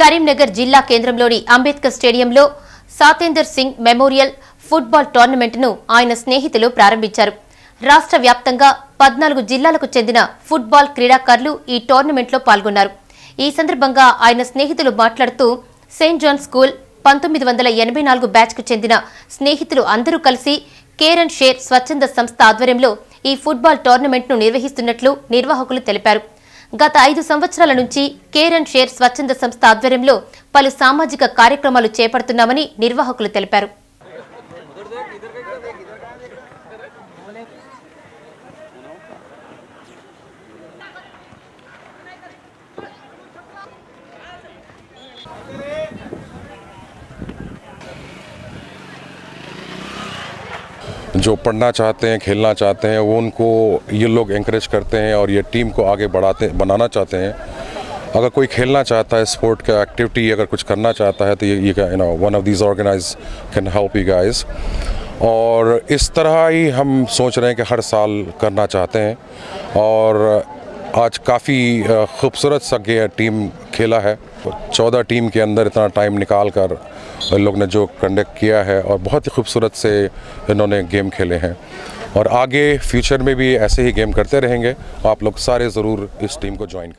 కరీంనగర్ జిల్లా కేంద్రంలోని అంబేద్కర్ స్టేడియంలో సాతేందర్ సింగ్ మెమోరియల్ ఫుట్బాల్ టోర్నమెంట్ను ఆయన స్నేహితులు ప్రారంభించారు. రాష్ట్ర వ్యాప్తంగా పద్నాలుగు జిల్లాలకు చెందిన ఫుట్బాల్ క్రీడాకారులు ఈ టోర్నమెంట్లో పాల్గొన్నారు. ఈ సందర్భంగా ఆయన స్నేహితులు మాట్లాడుతూ సెయింట్ జాన్ స్కూల్ పంతొమ్మిది వందల ఎనభై నాలుగు బ్యాచ్కు చెందిన స్నేహితులు అందరూ కలిసి కేర్ అండ్ షేర్ స్వచ్ఛంద సంస్థ ఆధ్వర్యంలో ఈ ఫుట్బాల్ టోర్నమెంట్ను నిర్వహిస్తున్నట్లు నిర్వాహకులు తెలిపారు. గత ఐదు సంవత్సరాల నుంచి కేర్ అండ్ షేర్ స్వచ్ఛంద సంస్థ ఆధ్వర్యంలో పలు సామాజిక కార్యక్రమాలు చేపడుతున్నామని నిర్వాహకులు తెలిపారు. जो पढ़ना चाहते हैं, खेलना चाहते हैं, वो उनको ये लोग इंक्रेज करते हैं और ये टीम को आगे बढ़ाते, बनाना चाहते हैं। अगर कोई खेलना चाहता है स्पोर्ट का एक्टिविटी अगर कुछ करना चाहता है तो ये ये no one of these organize can help you guys और इस तरह ही हम सोच रहे हैं कि हर साल करना चाहते हैं। और आज काफ़ी खूबसूरत सा टीम खेला है। चौदह टीम के अंदर इतना टाइम निकाल कर लोग ने जो कंडक्ट किया है और बहुत ही खूबसूरत से इन्होंने गेम खेले हैं। और आगे फ्यूचर में भी ऐसे ही गेम करते रहेंगे। आप लोग सारे ज़रूर इस टीम को ज्वाइन करें।